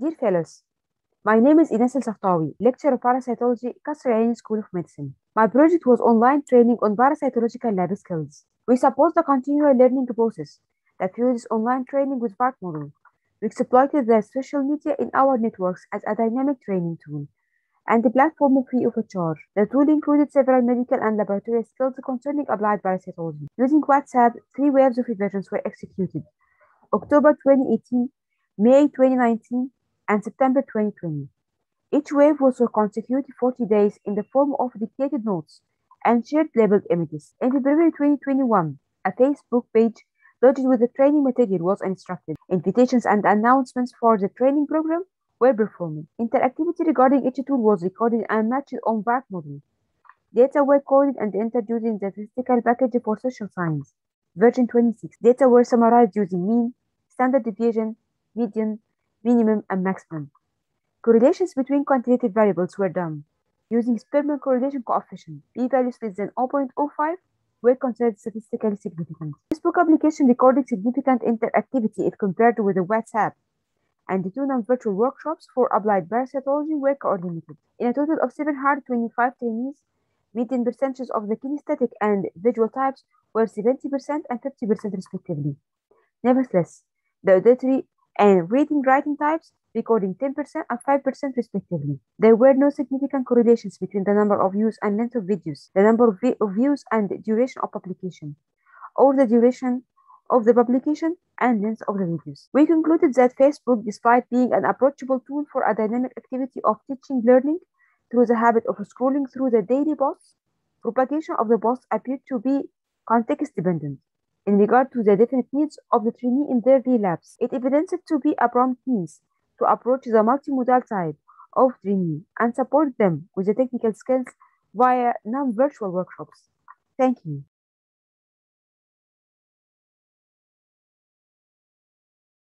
Dear fellows, my name is Enas Elsaftawy, lecturer of parasitology, Ain School of Medicine. My project was online training on parasitological lab skills. We support the continual learning process that uses online training with VARK model. We exploited the social media in our networks as a dynamic training tool and the platform free of charge. The tool included several medical and laboratory skills concerning applied parasitology. Using WhatsApp, three waves of revisions were executed. October 2018, May 2019, and September 2020. Each wave was for consecutive 40 days in the form of dictated notes and shared labeled images. In February 2021, a Facebook page loaded with the training material was instructed. Invitations and announcements for the training program were performed. Interactivity regarding each tool was recorded and matched on VARK model. Data were coded and entered using the statistical package for social science. Version 26. Data were summarized using mean, standard deviation, median, minimum, and maximum. Correlations between quantitative variables were done using Spearman correlation coefficient. P-values less than 0.05 were considered statistically significant. Facebook application recorded significant interactivity if compared with the WhatsApp, and the two non-virtual workshops for applied parasitology were coordinated. In a total of 725 trainees, median percentages of the kinesthetic and visual types were 70% and 50% respectively. Nevertheless, the auditory and reading writing types recording 10% and 5% respectively. There were no significant correlations between the number of views and length of videos, the number of, vi of views and duration of publication, or the duration of the publication and length of the videos. We concluded that Facebook, despite being an approachable tool for a dynamic activity of teaching learning through the habit of scrolling through the daily posts, propagation of the posts appeared to be context dependent in regard to the definite needs of the trainee in their labs. It evidenced to be a prompt means to approach the multimodal type of trainee and support them with the technical skills via non-virtual workshops. Thank you.